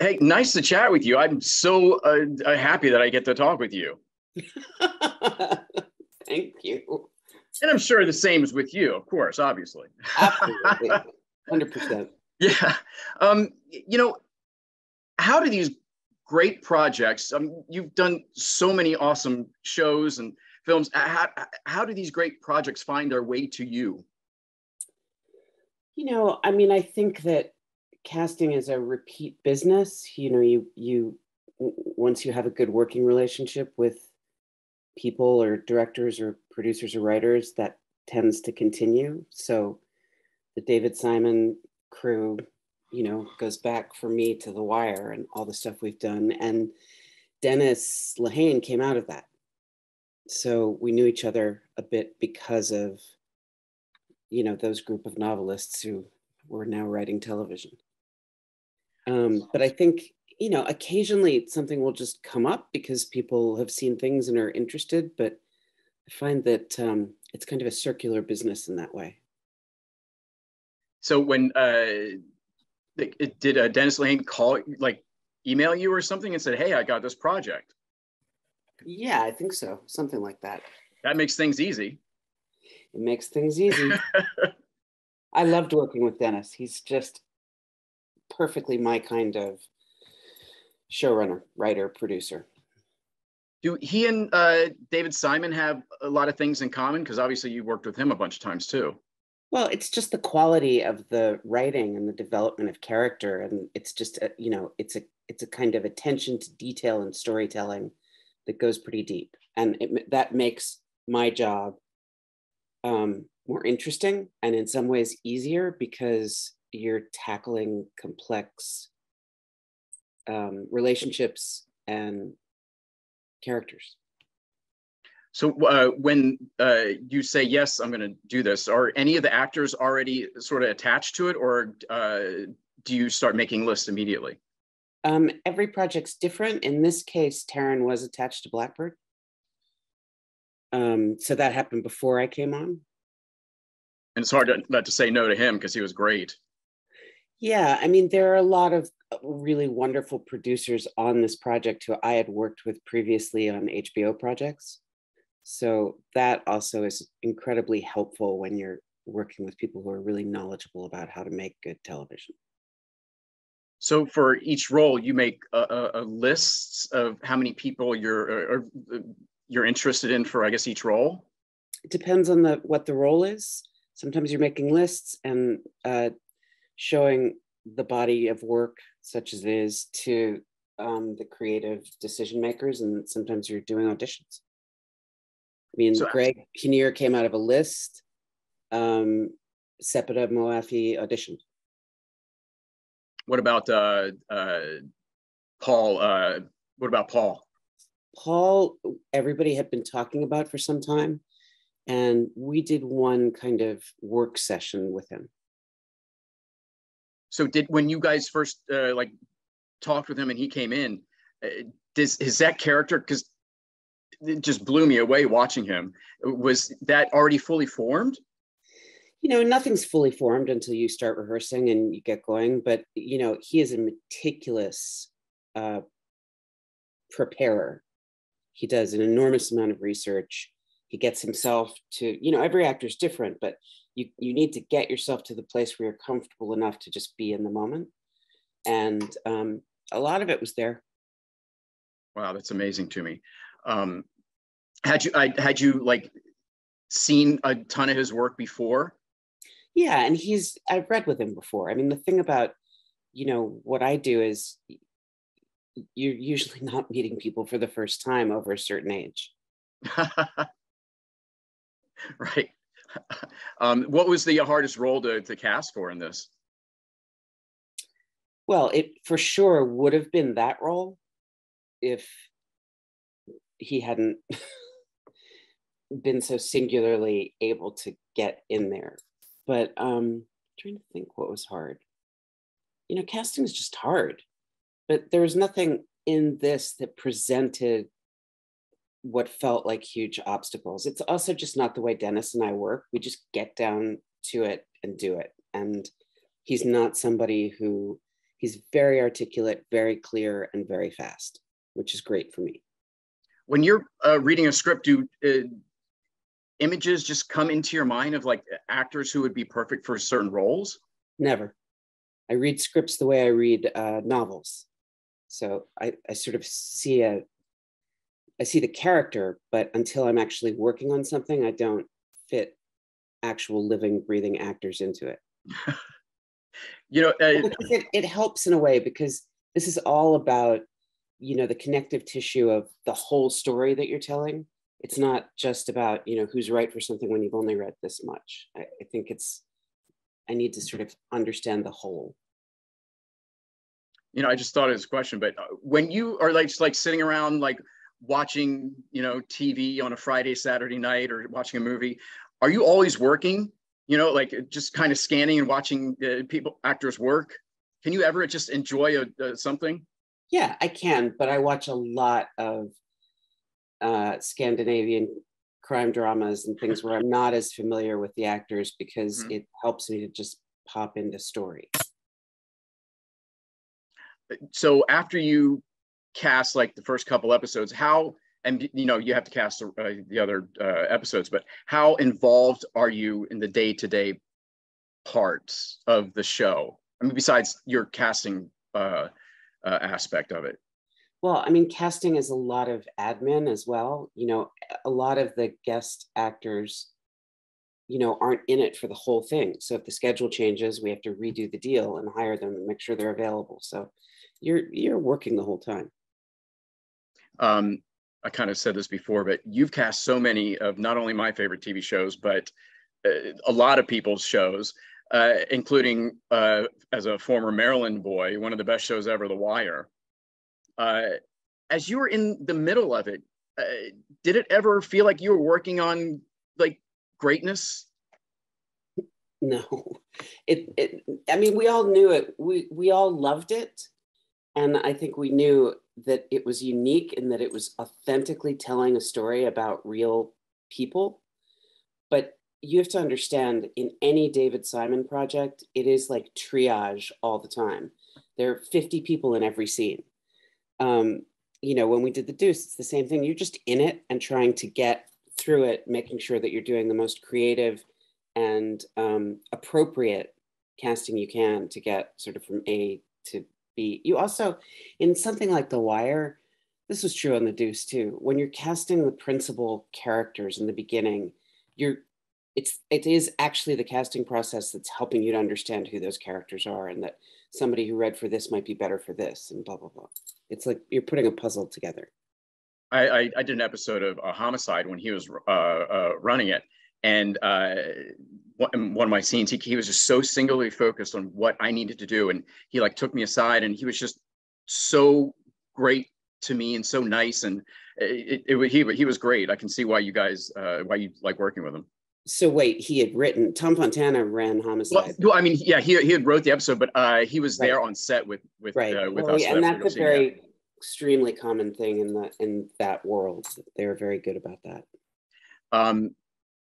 Hey, nice to chat with you. I'm so uh, happy that I get to talk with you. Thank you. And I'm sure the same is with you, of course, obviously. Absolutely. 100%. Yeah. Um, you know, how do these great projects, um, you've done so many awesome shows and films. How, how do these great projects find their way to you? You know, I mean, I think that casting is a repeat business. You know, you, you, once you have a good working relationship with people or directors or producers or writers, that tends to continue. So the David Simon crew, you know, goes back for me to The Wire and all the stuff we've done. And Dennis Lehane came out of that. So we knew each other a bit because of, you know, those group of novelists who were now writing television. Um, but I think, you know, occasionally something will just come up because people have seen things and are interested. But I find that um, it's kind of a circular business in that way. So when uh, did uh, Dennis Lehane call, like, email you or something and said, "Hey, I got this project"? Yeah, I think so. Something like that. That makes things easy. It makes things easy. I loved working with Dennis. He's just perfectly my kind of showrunner, writer, producer. Do he and uh, David Simon have a lot of things in common? Because obviously you worked with him a bunch of times too. Well, it's just the quality of the writing and the development of character, and it's just a, you know, it's a it's a kind of attention to detail and storytelling that goes pretty deep, and it, that makes my job um, more interesting and in some ways easier because you're tackling complex um, relationships and characters. So uh, when uh, you say yes, I'm going to do this, are any of the actors already sort of attached to it, or uh, do you start making lists immediately? Um, every project's different. In this case, Taron was attached to Blackbird, um, so that happened before I came on. And it's hard to, not to say no to him because he was great. Yeah, I mean, there are a lot of uh, really wonderful producers on this project who I had worked with previously on HBO projects. So that also is incredibly helpful when you're working with people who are really knowledgeable about how to make good television. So for each role, you make a, a, a list of how many people you're or, uh, you're interested in for, I guess, each role. It depends on the what the role is. Sometimes you're making lists and uh, showing the body of work, such as it is, to um, the creative decision makers, and sometimes you're doing auditions. I mean, so, Greg Kinnear came out of a list. Um, Moafi auditioned. What about uh, uh, Paul? Uh, what about Paul? Paul, everybody had been talking about for some time, and we did one kind of work session with him. So, did when you guys first uh, like talked with him and he came in, uh, does is that character because it just blew me away watching him. Was that already fully formed? You know, nothing's fully formed until you start rehearsing and you get going. But you know, he is a meticulous uh, preparer. He does an enormous amount of research. He gets himself to, you know, every actor is different, but you you need to get yourself to the place where you're comfortable enough to just be in the moment. And um, a lot of it was there. Wow, that's amazing to me. Um, had you I, had you like seen a ton of his work before? Yeah, and he's I've read with him before. I mean, the thing about you know what I do is you're usually not meeting people for the first time over a certain age. right. Um, what was the hardest role to, to cast for in this? Well, it for sure would have been that role if he hadn't been so singularly able to get in there. But um, I'm trying to think what was hard. You know, casting is just hard, but there was nothing in this that presented what felt like huge obstacles. It's also just not the way Dennis and I work. We just get down to it and do it. And he's not somebody who He's very articulate, very clear, and very fast, which is great for me. When you're uh, reading a script, do uh, images just come into your mind of like actors who would be perfect for certain roles? Never. I read scripts the way I read uh, novels. So I, I sort of see a, I see the character, but until I'm actually working on something, I don't fit actual living, breathing actors into it. you know, uh, it, it helps in a way because this is all about, you know, the connective tissue of the whole story that you're telling. It's not just about, you know, who's right for something when you've only read this much. I, I think it's, I need to sort of understand the whole you know, I just thought of this question, but uh, when you are like just like sitting around like watching, you know, TV on a Friday, Saturday night, or watching a movie, are you always working? You know, like just kind of scanning and watching uh, people actors work. Can you ever just enjoy a, a, something? Yeah, I can, but I watch a lot of uh, Scandinavian crime dramas and things where I'm not as familiar with the actors because mm-hmm. it helps me to just pop into story so after you cast like the first couple episodes, how and you know you have to cast uh, the other uh, episodes, but how involved are you in the day to day parts of the show? I mean, besides your casting uh, uh, aspect of it. Well, I mean, casting is a lot of admin as well. You know, a lot of the guest actors, you know, aren't in it for the whole thing. So if the schedule changes, we have to redo the deal and hire them and make sure they're available. So you're you're working the whole time. Um, I kind of said this before, but you've cast so many of not only my favorite TV shows, but uh, a lot of people's shows, uh, including uh, as a former Maryland boy, one of the best shows ever, The Wire. Uh, as you were in the middle of it, uh, did it ever feel like you were working on like greatness? No, it, it. I mean, we all knew it. We we all loved it and I think we knew that it was unique and that it was authentically telling a story about real people. But you have to understand in any David Simon project, it is like triage all the time. There are 50 people in every scene. Um, you know, when we did the Deuce, it's the same thing. You're just in it and trying to get through it, making sure that you're doing the most creative and um, appropriate casting you can to get sort of from A to be. You also, in something like The Wire, this was true on The Deuce too. When you're casting the principal characters in the beginning, you're it's it is actually the casting process that's helping you to understand who those characters are and that somebody who read for this might be better for this and blah blah blah. It's like you're putting a puzzle together. I, I, I did an episode of a homicide when he was uh, uh, running it, and uh, one, one of my scenes, he, he was just so singularly focused on what I needed to do. And he like took me aside and he was just so great to me and so nice. And it, it, it he, he was great. I can see why you guys, uh, why you like working with him. So wait, he had written Tom Fontana ran Homicide. Well, I mean, yeah, he, he had wrote the episode, but uh, he was right. there on set with with right. Uh, with well, us. Yeah, and that's a very extremely common thing in the in that world. They're very good about that. Um,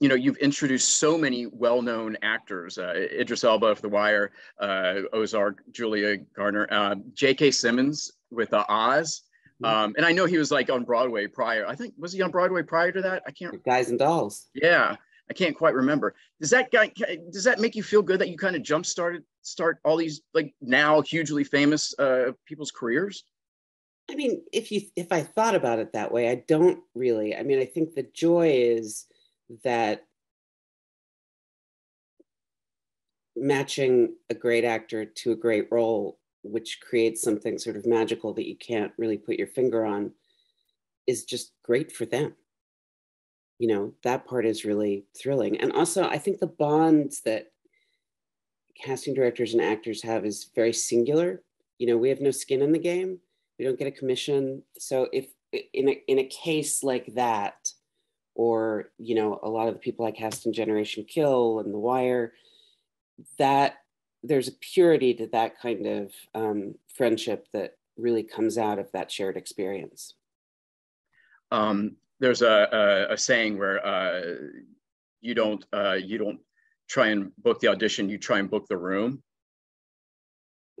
you know, you've introduced so many well-known actors, uh, Idris Elba of The Wire, uh, Ozark, Julia Garner, uh, J.K. Simmons with uh, Oz. Mm-hmm. Um, and I know he was like on Broadway prior. I think, was he on Broadway prior to that? I can't. Guys and Dolls. Yeah. I can't quite remember. Does that guy, does that make you feel good that you kind of jump started, start all these like now hugely famous uh, people's careers? I mean, if you, if I thought about it that way, I don't really, I mean, I think the joy is, that matching a great actor to a great role, which creates something sort of magical that you can't really put your finger on, is just great for them. You know, that part is really thrilling. And also, I think the bonds that casting directors and actors have is very singular. You know, we have no skin in the game. We don't get a commission. So if in a, in a case like that, or you know a lot of the people I cast in Generation Kill and The Wire, that there's a purity to that kind of um, friendship that really comes out of that shared experience. Um, there's a, a, a, saying where uh, you don't uh, you don't try and book the audition, you try and book the room.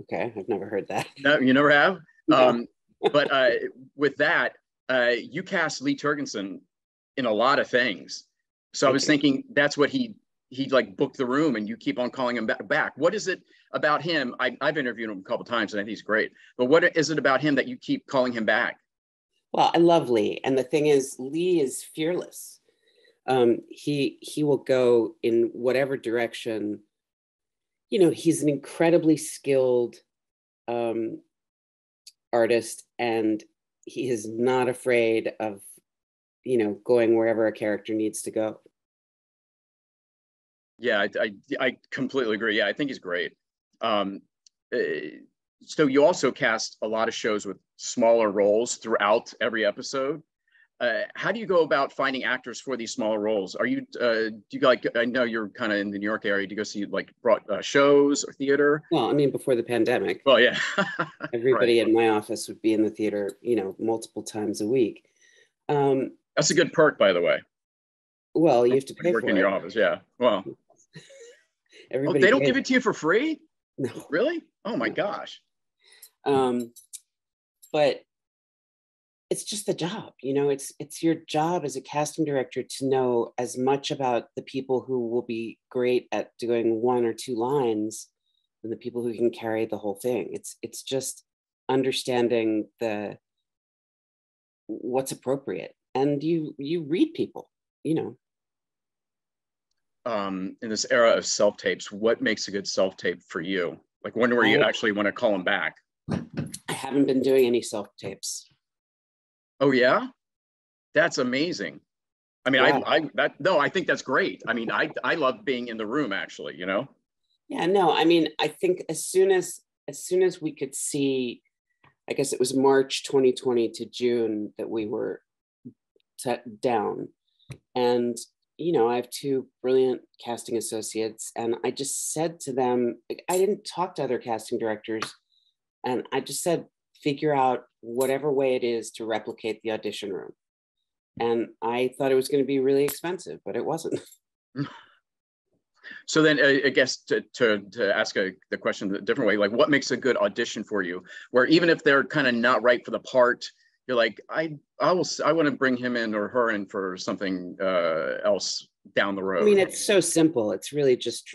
Okay, I've never heard that. No, you never have. No. Um, but uh, with that, uh, you cast Lee Tergesen in a lot of things. So I was thinking that's what he he like booked the room, and you keep on calling him back. What is it about him? I, have interviewed him a couple times, and I think he's great. But what is it about him that you keep calling him back? Well, I love Lee, and the thing is, Lee is fearless. Um, he he will go in whatever direction. You know, he's an incredibly skilled um, artist, and he is not afraid of, you know, going wherever a character needs to go. Yeah, I, I, I completely agree. Yeah, I think he's great. Um, uh, so you also cast a lot of shows with smaller roles throughout every episode. Uh, how do you go about finding actors for these smaller roles? Are you uh, do you like? I know you're kind of in the New York area. Do you go see like brought uh, shows or theater? Well, I mean, before the pandemic. Well, yeah. everybody right. in my office would be in the theater, you know, multiple times a week. Um, That's a good perk, by the way. Well, you have to pay work for in it. your office. Yeah. Well. Everybody. Oh, they don't give it to you for free. No. Really? Oh my gosh. Um, but it's just the job you know it's it's your job as a casting director to know as much about the people who will be great at doing one or two lines than the people who can carry the whole thing it's it's just understanding the what's appropriate and you you read people you know um in this era of self tapes what makes a good self tape for you like when where you actually want to call them back i haven't been doing any self tapes Oh yeah, that's amazing. I mean, yeah. I, I that no, I think that's great. I mean, I I love being in the room actually. You know. Yeah. No. I mean, I think as soon as as soon as we could see, I guess it was March 2020 to June that we were down, and you know, I have two brilliant casting associates, and I just said to them, I didn't talk to other casting directors, and I just said, figure out whatever way it is to replicate the audition room. And I thought it was going to be really expensive, but it wasn't. So then, uh, I guess to, to, to ask a, the question a different way, like what makes a good audition for you? Where even if they're kind of not right for the part, you're like, I I will I want to bring him in or her in for something uh, else down the road. I mean, it's so simple. It's really just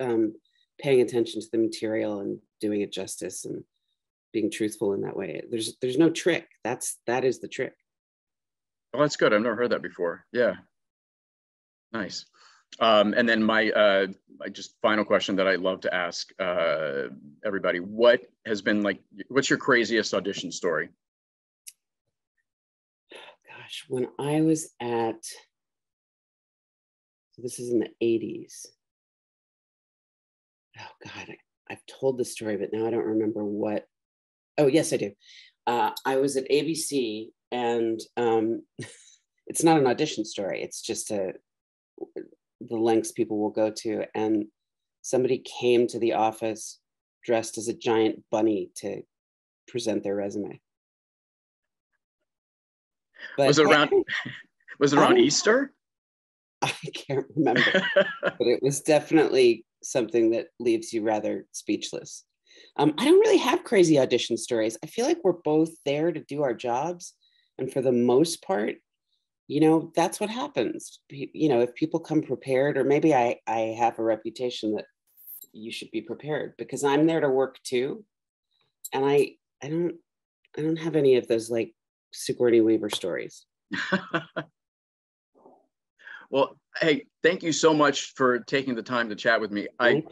um, paying attention to the material and doing it justice and being truthful in that way. There's there's no trick. That's that is the trick. Oh, that's good. I've never heard that before. Yeah. Nice. Um, and then my uh, my just final question that I love to ask uh, everybody: What has been like? What's your craziest audition story? Gosh, when I was at this is in the '80s. Oh God, I, I've told the story, but now I don't remember what Oh, yes, I do. Uh, I was at ABC, and um, it's not an audition story. It's just a the lengths people will go to. And somebody came to the office dressed as a giant bunny to present their resume. But was it around? was it around Easter? I can't remember, but it was definitely something that leaves you rather speechless. Um, I don't really have crazy audition stories. I feel like we're both there to do our jobs. And for the most part, you know, that's what happens. You know, if people come prepared, or maybe I, I have a reputation that you should be prepared because I'm there to work too. And I, I don't, I don't have any of those like Sigourney Weaver stories. well, hey, thank you so much for taking the time to chat with me. I,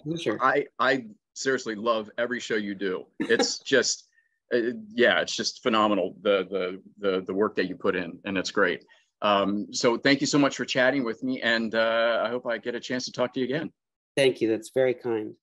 I, I seriously love every show you do. It's just, uh, yeah, it's just phenomenal the the the the work that you put in, and it's great. Um, so thank you so much for chatting with me, and uh, I hope I get a chance to talk to you again. Thank you. That's very kind.